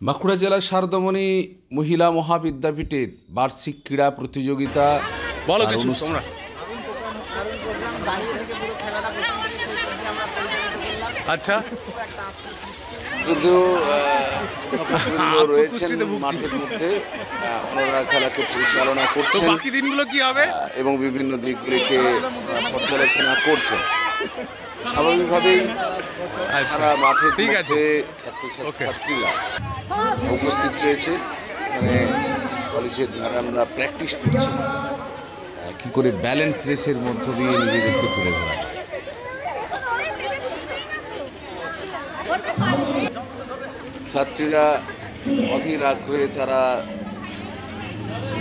বাঁকুড়া জেলার শারদমণি মহিলা মহাবিদ্যাপীঠের বার্ষিক ক্রীড়া প্রতিযোগিতা বলো কিছু তোমরা। আচ্ছা। শুধু রয়েছেন মাঠের মধ্যে ওনারা খেলাকে পরিচালনা করছেন বাকি দিনগুলো কি হবে? এবং বিভিন্ন দিকগুলিকে পর্যালোচনা করছেন। স্বাভাবিকভাবেই আচ্ছা সারা মাঠের ঠিক আছে। ছাত্রছাত্রীরা উপস্থিত রয়েছে। এখানে কলেজের আমরা প্র্যাকটিস করছি। কি করে ব্যালেন্স রেসের মধ্য দিয়ে নিজেদেরকে তুলে ধরা ছাত্রীরা অধীর আগ্রহে তারা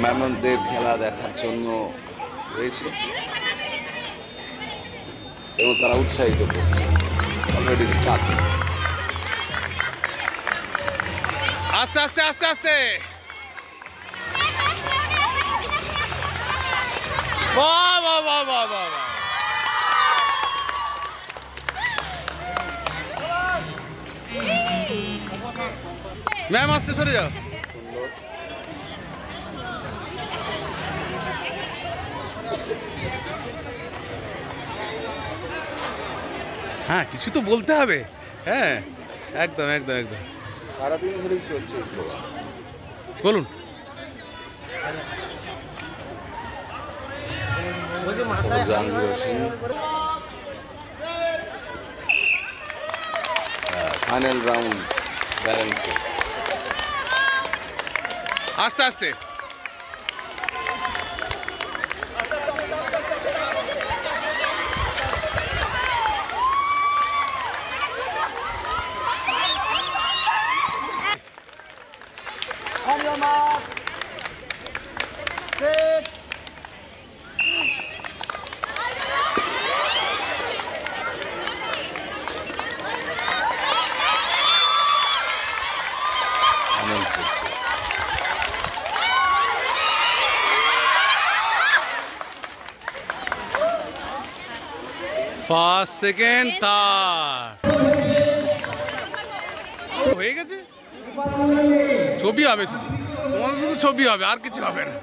ম্যামনদের খেলা দেখার জন্য রয়েছে। এবং তারা উৎসাহিত করছে। অলরেডি স্টার্ট আস্তে আস্তে আস্তে আস্তে। বাহ বাহ বাহ। ম্যাম, আসতে, সরে যাও। হ্যাঁ কিছু তো বলতে হবে। হ্যাঁ একদম একদম একদম। সারাদিন ধরেই চলছে বলুন। Jahangir Hossain final round balances আস্তে আস্তে। ফার্স্ট সেকেন্ড থার্ড হয়ে গেছে? ছবি হবে শুধু। তোমাদের শুধু ছবি হবে আর কিছু হবে না।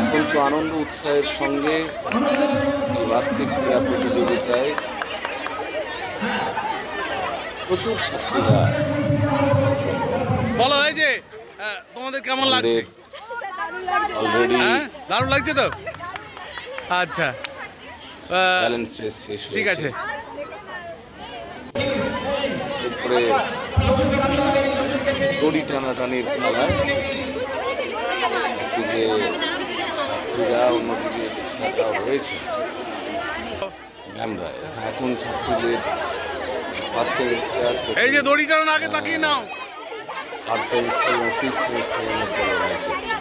অত্যন্ত আনন্দ উৎসাহের সঙ্গে বার্ষিক ক্রীড়া প্রতিযোগিতায় প্রচুর ছাত্রীরা বলো এই যে তোমাদের কেমন লাগছে? অলরেডি হ্যাঁ? দারুণ লাগছে তো? আচ্ছা। ব্যালেন্স শেষ ঠিক আছে এরপরে দড়ি টানাটানির খেলায় একদিকে ছাত্রীরা অন্যদিকে টিচাররাও রয়েছে। ম্যামরা এখন ছাত্রীদের ফার্স্ট সেমিস্টার এই যে দড়ি টানার আগে তাকিয়ে নাও। থার্ড সেমিস্টার এবং ফিফথ সেমিস্টারের মধ্যে লড়াই চলছে।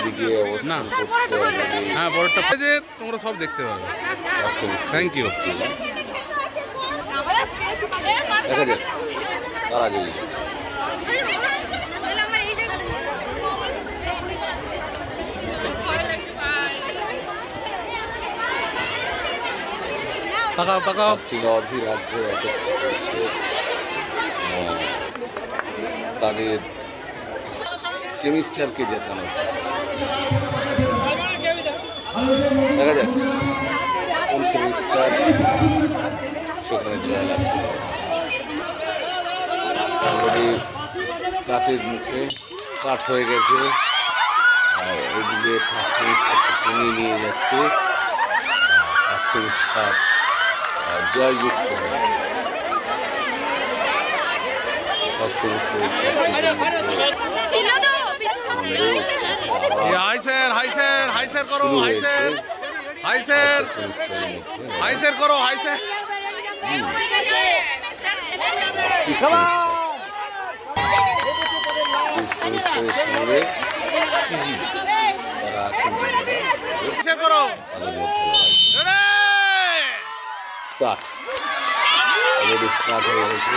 এদিকে অবস্থান না। করছে হ্যাঁ বড়টা যে তোমরা সব দেখতে পাবে। First semester Thank you. দেখা যাক। তার আগে তাকাও তাকাও। ছাত্রীরা অধীর আগ্রহে অপেক্ষা করছে। তাদের সেমিস্টারকে জেতানোর জন্য। দেখা যাক। কোন সেমিস্টার সেখানে জয়লাভ। অলরেডি স্টার্টের মুখে স্টার্ট হয়ে গেছে। আর এদিকে ফার্স্ট সেমিস্টারকে কমিয়ে নিয়ে যাচ্ছে। ফার্স্ট সেমিস্টার জয়যুক্ত হয় ফার্স্ট সেমিস্টারের ছাত্রীদের hi sir hi sir hi sir করো হাই স্যার হাই স্যার। মধ্যে। হাই স্যার করো hi sir. Start already start হয়ে গেছে।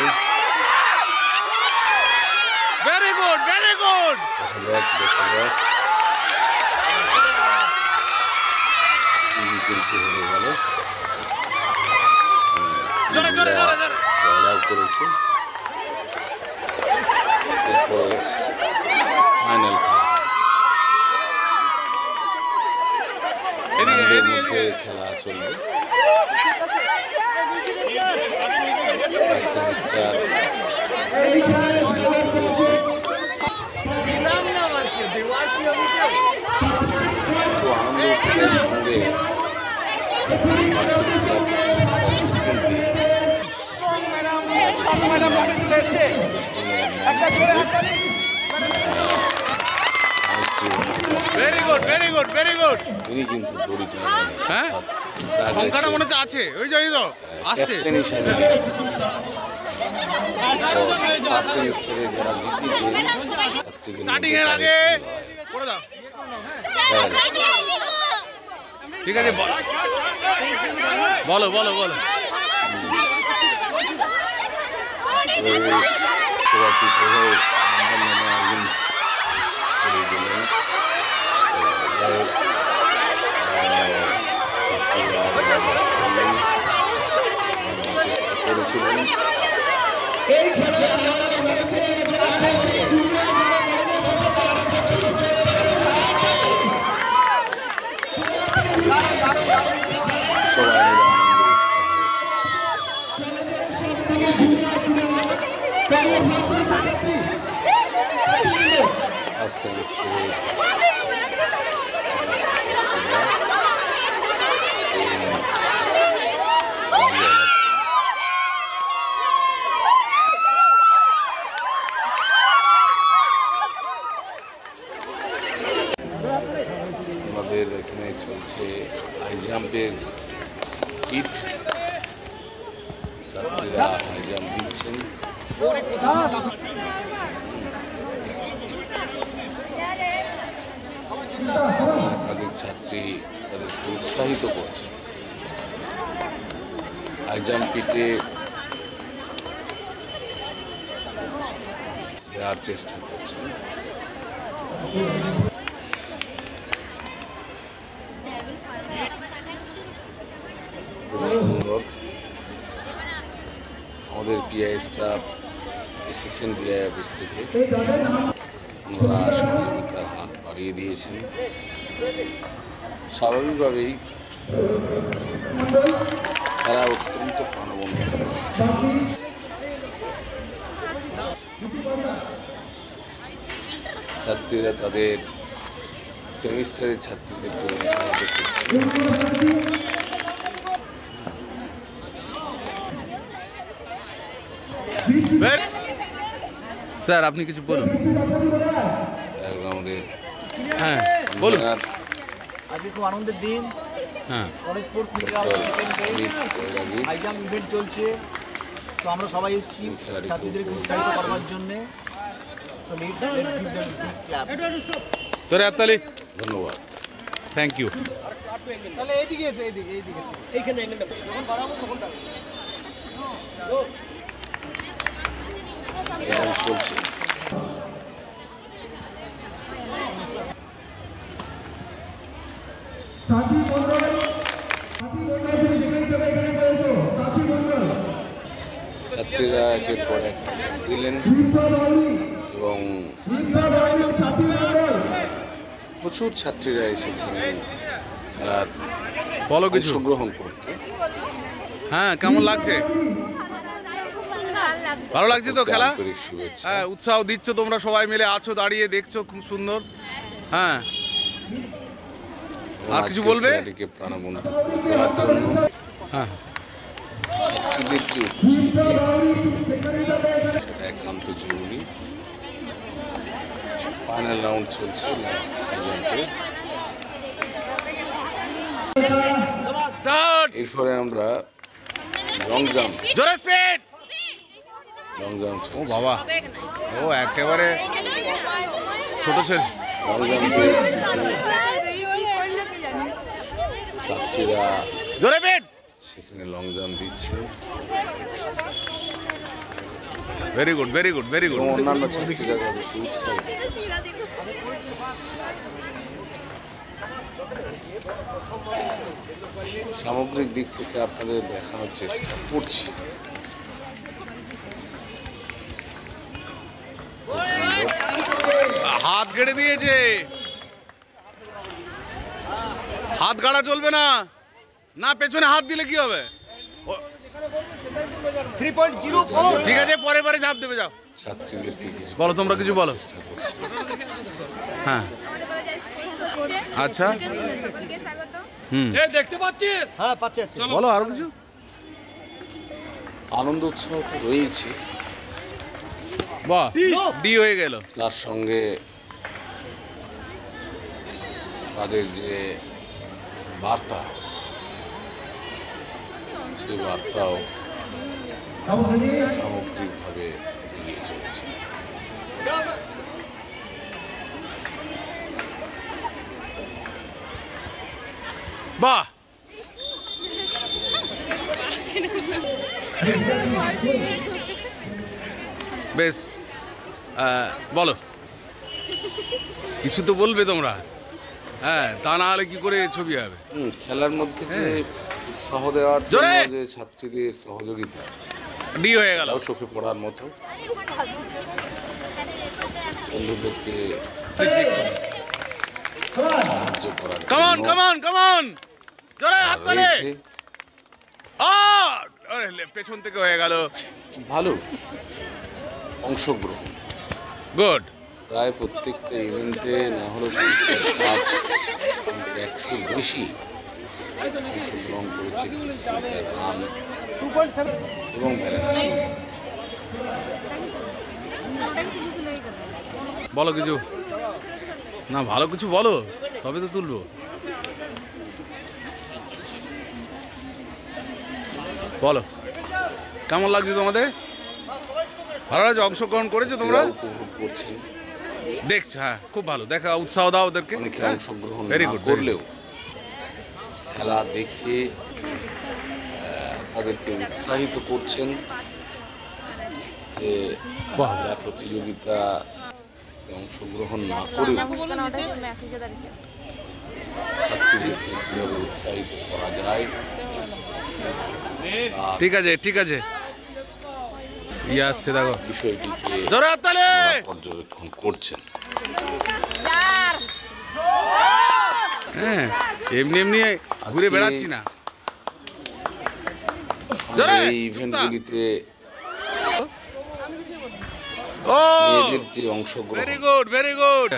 ভেরি গুড গেল করেছে ফাইনাল খেলা চলবে সেমিস্টার রয়েছে খুব সঙ্গে very good very good very good তিনি কিন্তু দড়ি টানাবেন হ্যাঁ? সংখ্যাটা মনে হচ্ছে আছে। ওই যে ওই তো আসছে। ফার্স্ট সেমিস্টারে যারা জিতেছে স্টার্টিং এর আগে করে দাও। হ্যাঁ, ঠিক আছে বল- বলো বলো বলো। ওই সবাইকে এই জয়লাভ করে। আমাদের এখানে চলছে হাই জাম্পের হিট ছাত্রীরা হাই জাম্প দিচ্ছেন একাধিক ছাত্রী তাদেরকে উৎসাহিত করছে। হাই জাম্প পিটে দেওয়ার চেষ্টা করছেন খুব সুন্দর আমাদের পিআই স্টাফ এসেছেন ডিআই অফিস থেকে। ওনারা সহযোগিতার হাত বাড়িয়ে দিয়েছেন। স্বাভাবিকভাবেই তারা অত্যন্ত প্রাণবন্ত ছাত্রীরা তাদের সেমিস্টারের ছাত্রীদেরকে উৎসাহিত করছে Very- স্যার আপনি কিছু বলুন। এবং আমাদের হ্যাঁ বলুন। convener আজকে খুব আনন্দের দিন। হ্যাঁ। কলেজ স্পোর্টস মিটে doctor second day Amit Bairagi high jump event চলছে। তো আমরা সবাই এসেছি এই খেলাটিকে ছাত্রীদেরকে উপভোগ উৎসাহিত করছি। করবার জন্যে। So lead let's give them big clap তোরে হাততালি ধন্যবাদ। থ্যাংক ইউ তাহলে এইদিকে এসে এইদিকে এইদিকে। এইখানে যখন ছাত্রীরা একের পর এক হাজার দিলেন এবং প্রচুর ছাত্রীরা এসেছেন খেলার বলো কিছু। অংশগ্রহণ করতে। হ্যাঁ কেমন লাগছে? ভালো লাগছে তো খেলা? হ্যাঁ উৎসাহ দিচ্ছ তোমরা সবাই মিলে আছো দাঁড়িয়ে দেখছ খুব সুন্দর। হ্যাঁ। আর কিছু বলবে? প্রাণবন্ত করে জন্য হ্যাঁ। ছাত্রীদের যে উপস্থিতি সেটা একান্ত জরুরি। ফাইনাল রাউন্ড চলছে এরপরে আমরা লং জাম্প জোরে স্পিড লং জাম্প ও বাবা, ও একেবারে ছোট ছেলে। লং জাম্পে সেখানে লং জাম্প দিচ্ছে। Very good very good very good অন্যান্য ছাত্রীরা সামগ্রিক দিক থেকে আপনাদের দেখানোর চেষ্টা করছি। হাত গেড়ে দিয়েছে হাত গাড়া চলবে না। না পেছনে হাত দিলে কি হবে? ঠিক আছে পরে পরে ঝাঁপ দেবে যাও। বলো তোমরা কিছু বলো। হ্যাঁ। আচ্ছা। হুম। দেখতে পাচ্ছিস? হ্যাঁ পাচ্ছি বলো আরও কিছু? আনন্দ উৎসাহ তো রয়েছে। বাহ। ডি হয়ে গেল। তার সঙ্গে তাদের যে বার্তা, সেই বার্তাও সামগ্রিকভাবে এগিয়ে চলেছে। বাহ! বেশ বলো। কিছু তো বলবে তোমরা। হ্যাঁ তা না হলে কি করে ছবি হবে? হুম, খেলার মধ্যে যে উৎসাহ দেওয়ার জন্য যে ছাত্রীদের সহযোগিতা ডি হয়ে গেল। চোখে পড়ার মতো। বন্ধুদেরকে সাহায্য করার কামন কামন কামন জোরে হাত তালে! পেছন থেকে হয়ে গেল। ভালো। অংশগ্রহণ। গুড। প্রায় প্রত্যেকটা ইভেন্টে না হলেও পঞ্চাশ একশো বেশি অংশগ্রহণ করেছে রান এবং ব্যালেন্স বলো কিছু। না ভালো কিছু বলো তবে তো তুলবো। বলো কেমন লাগছে তোমাদের? ভালো লাগছে অংশগ্রহণ করেছ তোমরা? করছেন। দেখছ হ্যাঁ খুব ভালো। দেখা উৎসাহ দাও ওদেরকে। হ্যাঁ? অংশগ্রহণ করলেও খেলা দেখে তাদেরকে উৎসাহিত করছেন যে প্রতিযোগিতা অংশগ্রহণ না করেও ছাত্রীদেরকে কীভাবে উৎসাহিত করা যায়। ঠিক আছে ঠিক আছে। ইয়ে আসছে দেখো। বিষয়টিকে! পর্যবেক্ষণ করছেন। হ্যাঁ এমনি এমনি ঘুরে বেড়াচ্ছি না। এই ইভেন্টগুলিতে ও! মেয়েদের যে অংশগ্রহণ। ভেরি গুড ভেরি গুড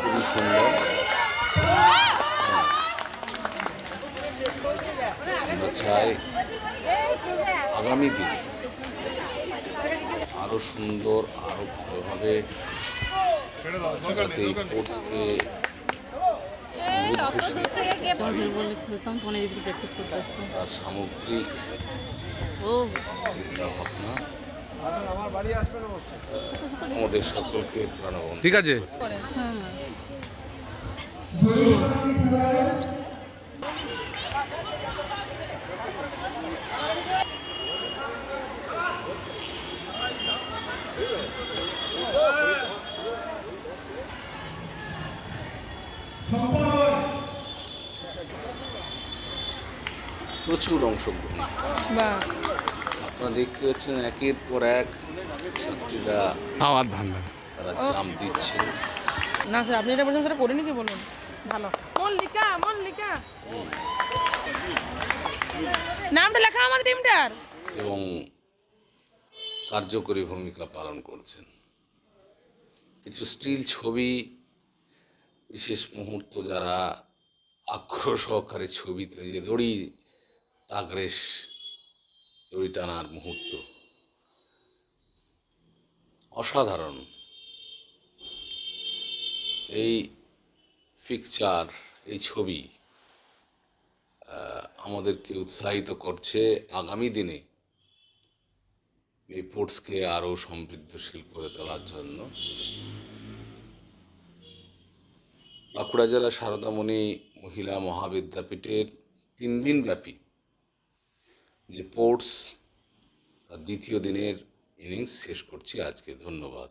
খুবই সুন্দর। আমরা চাই আগামী দিনে আরও সুন্দর আরও ভালোভাবে যাতে এই কোর্সকে তার সামগ্রিক ও। চিন্তা ভাবনা আমাদের সকলকে ঠিক আছে। প্রচুর অংশগ্রহণ। আপনারা দেখতে পাচ্ছেন একের পর এক ছাত্রীরা খাওয়ার ধান্দা তারা জাম দিচ্ছেন না স্যার আপনি এটা বলছেন সেটা করে নাকি বলুন। ভালো। মল্লিকা মল্লিকা। নামটা লেখা আমাদের টিমটার। এবং কার্যকরী ভূমিকা পালন করছেন। কিছু স্টিল ছবি বিশেষ মুহূর্ত যারা আগ্রহ সহকারে ছবি তৈরি দড়ি টাগরেস দড়ি টানার মুহূর্ত। অসাধারণ। এই পিকচার এই ছবি আমাদেরকে উৎসাহিত করছে আগামী দিনে এই স্পোর্টসকে আরও সমৃদ্ধশীল করে তোলার জন্য। বাঁকুড়া জেলা সারদামণি মহিলা মহাবিদ্যাপীঠের তিন দিন ব্যাপী যে তার দ্বিতীয় দিনের ইনিংস শেষ করছি। আজকে ধন্যবাদ।